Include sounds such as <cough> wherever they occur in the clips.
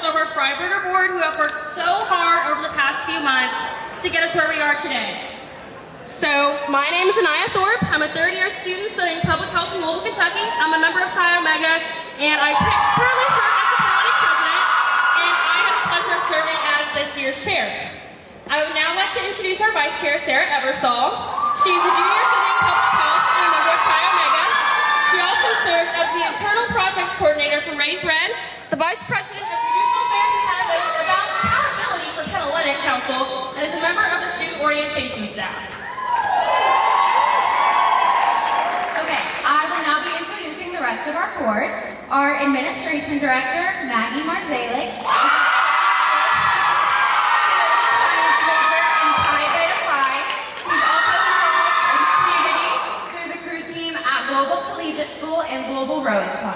members of our Fryberger board who have worked so hard over the past few months to get us where we are today. So, my name is Anaya Thorpe. I'm a third year student studying public health in Louisville, Kentucky. I'm a member of Chi Omega, and I currently serve as the founding president, and I have the pleasure of serving as this year's chair. I would now like to introduce our vice chair, Sarah Eversole. She's a junior studying public health and a member of Chi Omega. She also serves as the internal projects coordinator for Raise Red, the vice president of orientation staff. Okay, I will now be introducing the rest of our board. Our administration director, Maggie Marzalik. Global Collegiate School and Global Rowing Club.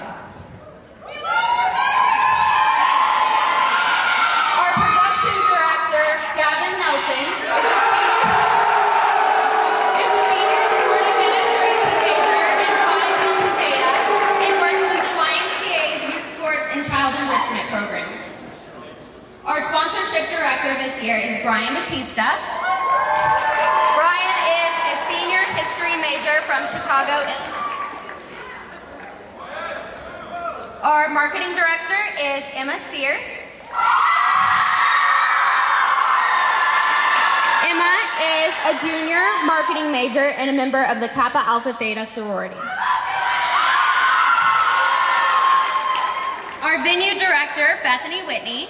Our production director, Gavin Nelson, is a senior sport administration major in Phi Delta Theta and works with the YMCA's youth sports and child enrichment programs. Our sponsorship director this year is Brian Batista. Brian is a senior history major from Chicago, Illinois. Our marketing director is Emma Sears. Emma is a junior marketing major and a member of the Kappa Alpha Theta sorority. Our venue director, Bethany Whitney,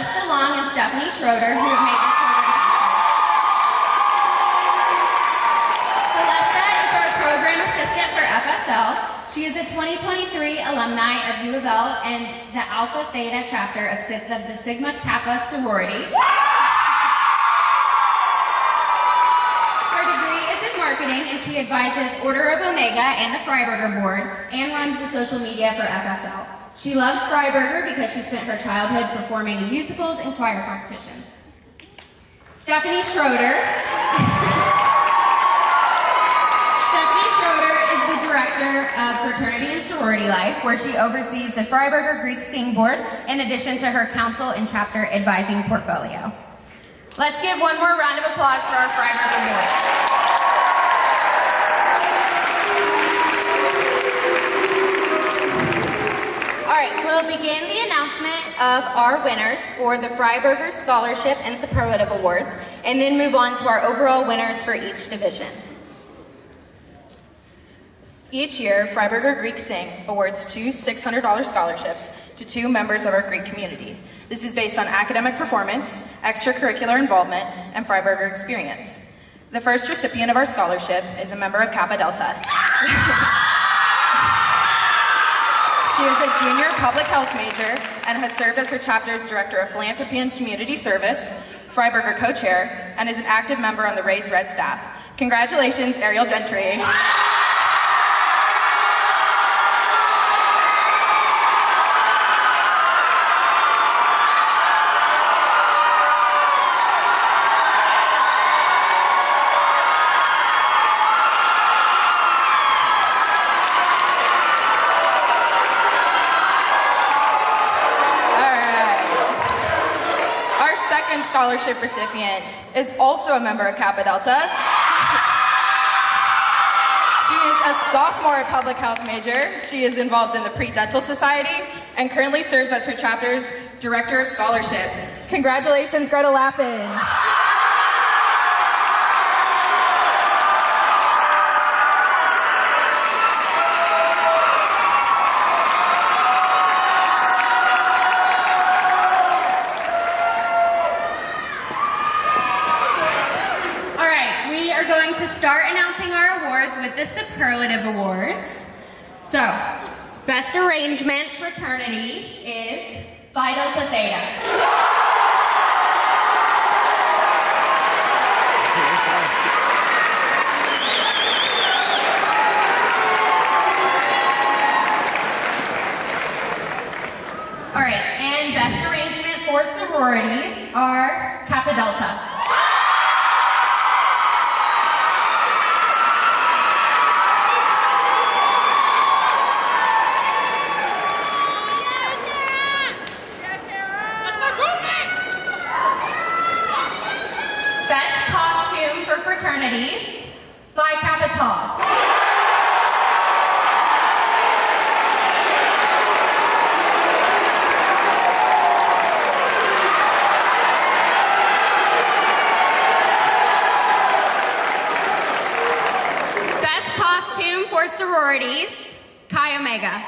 Celeste DeLong and Stephanie Schroeder, who have made this program possible. Is our program assistant for FSL. She is a 2023 alumni of U of L and the Alpha Theta chapter of, of the Sigma Kappa sorority. Her degree is in marketing, and she advises Order of Omega and the Fryberger Board, and runs the social media for FSL. She loves Fryberger because she spent her childhood performing in musicals and choir competitions. Stephanie Schroeder. Stephanie Schroeder is the director of Fraternity and Sorority Life, where she oversees the Fryberger Greek Sing Board, in addition to her council and chapter advising portfolio. Let's give one more round of applause for our Fryberger Board. Begin the announcement of our winners for the Fryberger Scholarship and Superlative Awards, and then move on to our overall winners for each division. Each year, Fryberger Greek Sing awards two $600 scholarships to two members of our Greek community. This is based on academic performance, extracurricular involvement, and Fryberger experience. The first recipient of our scholarship is a member of Kappa Delta. <laughs> She is a junior public health major and has served as her chapter's director of philanthropy and community service, Fryberger co-chair, and is an active member on the Raise Red staff. Congratulations, Ariel Gentry. Second scholarship recipient is also a member of Kappa Delta. She is a sophomore public health major. She is involved in the Pre-Dental Society and currently serves as her chapter's director of scholarship. Congratulations, Greta Lappin. All right, we are going to start announcing our awards with the Superlative Awards. So, Best Arrangement Fraternity is Phi Delta Theta. All right, and Best Arrangement for sororities are Kappa Delta. for fraternities, Phi Kappa Tau. Best costume for sororities, Chi Omega.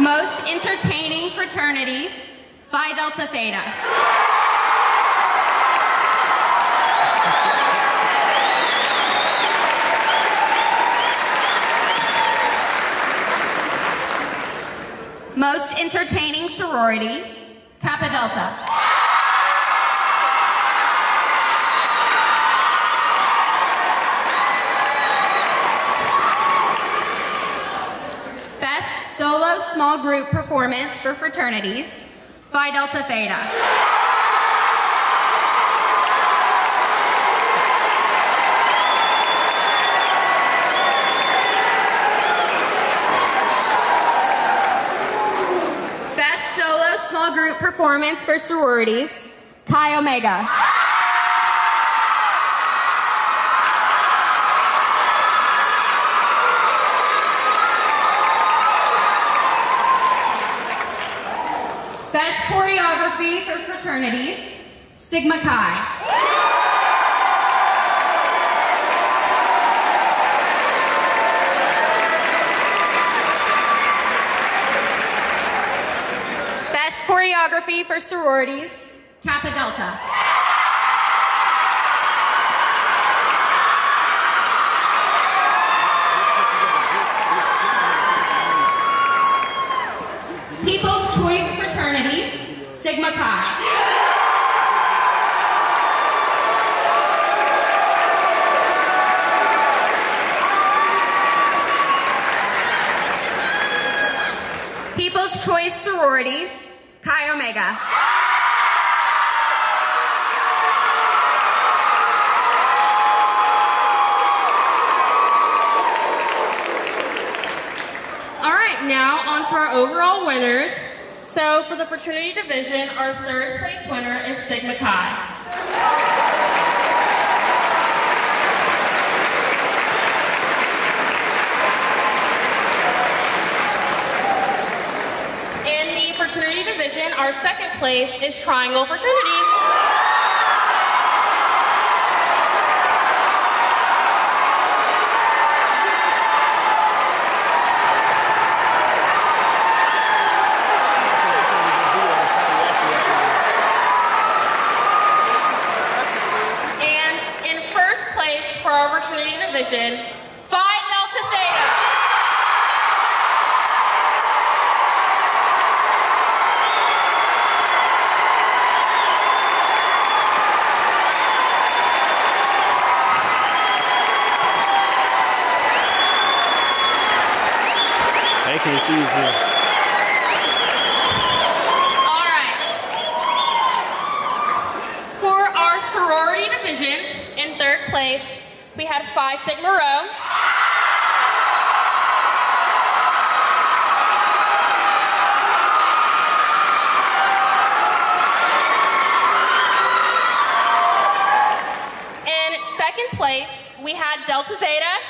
Most entertaining fraternity, Phi Delta Theta. Most entertaining sorority, Kappa Delta. Best solo small group performance for fraternities, Phi Delta Theta. Best solo small group performance for sororities, Chi Omega. Best choreography for fraternities, Sigma Chi. Best choreography for sororities, Kappa Delta. People's Choice Fraternity, Sigma Chi. People's Choice Sorority, Chi Omega. All right, now on to our overall winners. So for the fraternity division, our third place winner is Sigma Chi. In the fraternity division, our second place is Triangle Fraternity. And in first place for our division, Phi Delta Theta. I can see you right. For our sorority division, in third place, we had Phi Sigma Rho. In second place, we had Delta Zeta.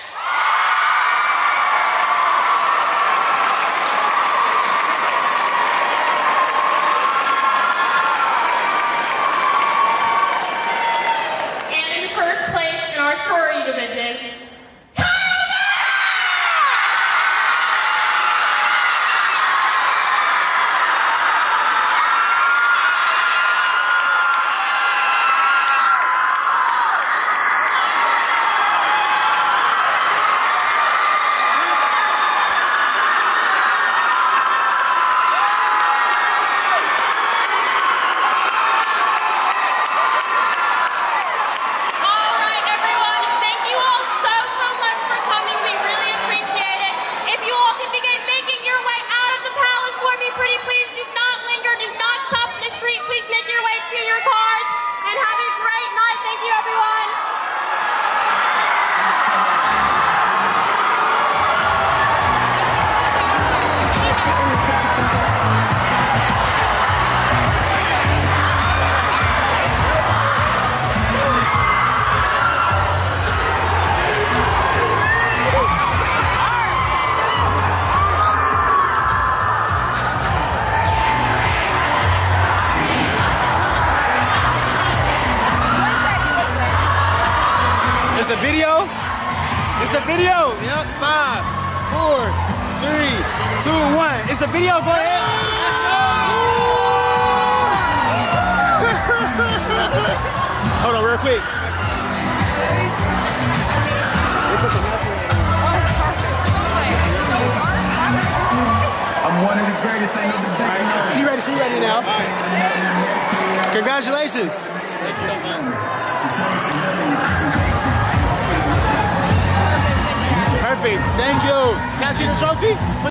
Video? It's a video. Yep. Five, four, three, two, one. It's a video. Go ahead. <laughs> Hold on, real quick. I'm one of the greatest, ain't no debate. She ready, she ready now. Congratulations. Perfect. Thank you. Can I see the trophy?